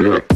Yeah.